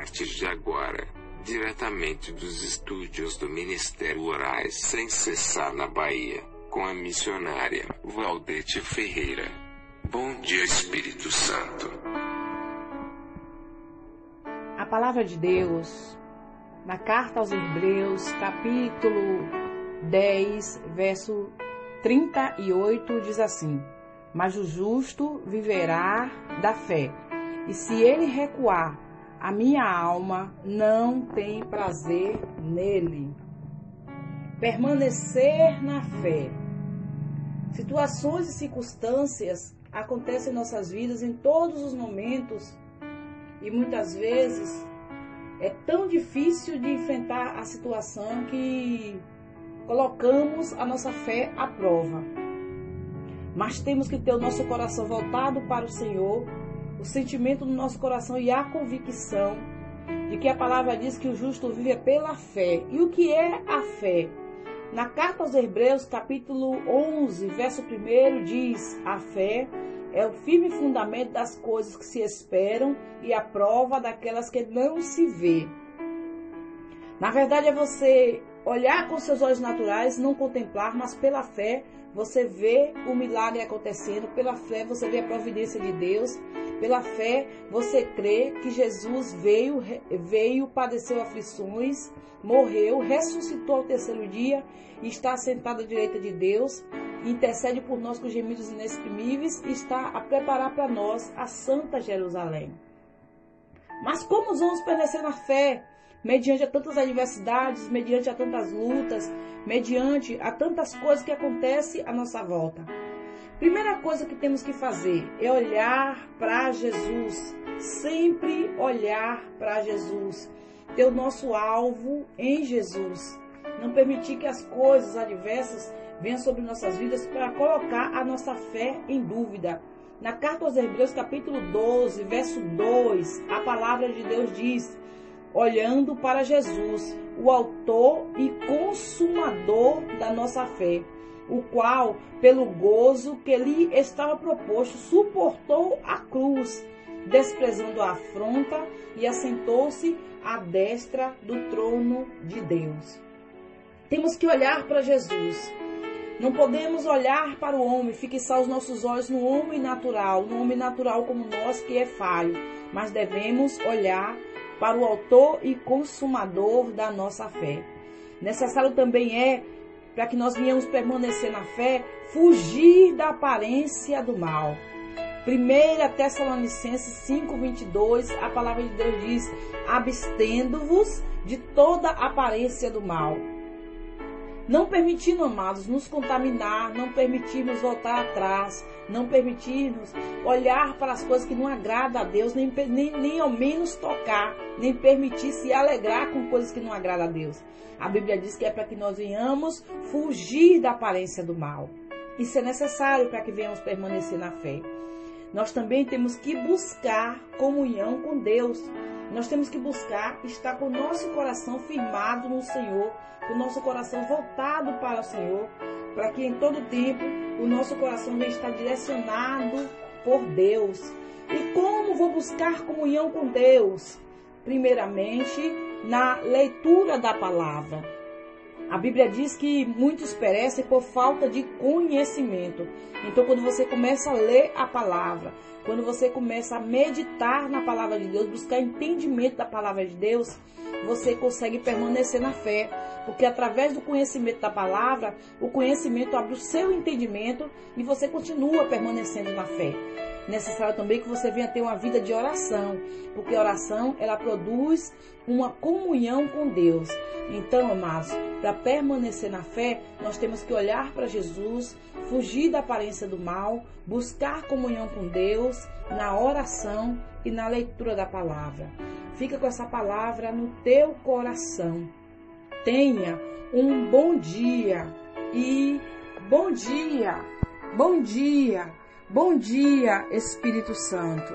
partir de agora, diretamente dos estúdios do Ministério Orais Sem Cessar na Bahia, com a missionária Valdete Ferreira. Bom dia, Espírito Santo. A palavra de Deus, na carta aos Hebreus, capítulo 10, verso 38, diz assim: Mas o justo viverá da fé, e se ele recuar, a minha alma não tem prazer nele. Permanecer na fé. Situações e circunstâncias acontecem em nossas vidas em todos os momentos e muitas vezes é tão difícil de enfrentar a situação que colocamos a nossa fé à prova. Mas temos que ter o nosso coração voltado para o Senhor o sentimento no nosso coração e a convicção de que a palavra diz que o justo vive pela fé. E o que é a fé? Na carta aos Hebreus, capítulo 11, verso 1, diz: A fé é o firme fundamento das coisas que se esperam e a prova daquelas que não se vê. Na verdade, é você olhar com seus olhos naturais, não contemplar, mas pela fé você vê o milagre acontecendo, pela fé você vê a providência de Deus, pela fé você crê que Jesus veio, veio, padeceu aflições, morreu, ressuscitou ao terceiro dia e está sentado à direita de Deus, intercede por nós com gemidos inexprimíveis e está a preparar para nós a Santa Jerusalém. Mas como vamos permanecer na fé? Mediante a tantas adversidades, mediante a tantas lutas, mediante a tantas coisas que acontecem à nossa volta. Primeira coisa que temos que fazer é olhar para Jesus, sempre olhar para Jesus, ter o nosso alvo em Jesus. Não permitir que as coisas adversas venham sobre nossas vidas para colocar a nossa fé em dúvida. Na carta aos Hebreus, capítulo 12, verso 2, a palavra de Deus diz: olhando para Jesus, o autor e consumador da nossa fé, o qual, pelo gozo que lhe estava proposto, suportou a cruz, desprezando a afronta e assentou-se à destra do trono de Deus. Temos que olhar para Jesus. Não podemos olhar para o homem, fixar os nossos olhos no homem natural, no homem natural como nós que é falho, mas devemos olhar para o autor e consumador da nossa fé. Necessário também é, para que nós venhamos permanecer na fé, fugir da aparência do mal. 1 Tessalonicenses 5,22, a palavra de Deus diz: abstendo-vos de toda aparência do mal. Não permitindo, amados, nos contaminar, não permitirmos voltar atrás, não permitirmos olhar para as coisas que não agradam a Deus, nem, nem, nem ao menos tocar, nem permitir se alegrar com coisas que não agradam a Deus. A Bíblia diz que é para que nós venhamos fugir da aparência do mal. Isso é necessário para que venhamos permanecer na fé. Nós também temos que buscar comunhão com Deus. Nós temos que buscar estar com o nosso coração firmado no Senhor, com o nosso coração voltado para o Senhor, para que em todo tempo o nosso coração venha estar direcionado por Deus. E como vou buscar comunhão com Deus? Primeiramente, na leitura da palavra. A Bíblia diz que muitos perecem por falta de conhecimento. Então, quando você começa a ler a palavra, quando você começa a meditar na palavra de Deus, buscar entendimento da palavra de Deus, você consegue permanecer na fé. Porque através do conhecimento da palavra, o conhecimento abre o seu entendimento e você continua permanecendo na fé necessário também que você venha ter uma vida de oração, porque a oração ela produz uma comunhão com Deus. Então, amados, para permanecer na fé, nós temos que olhar para Jesus, fugir da aparência do mal, buscar comunhão com Deus na oração e na leitura da palavra. Fica com essa palavra no teu coração. Tenha um bom dia e bom dia, bom dia. Bom dia, Espírito Santo.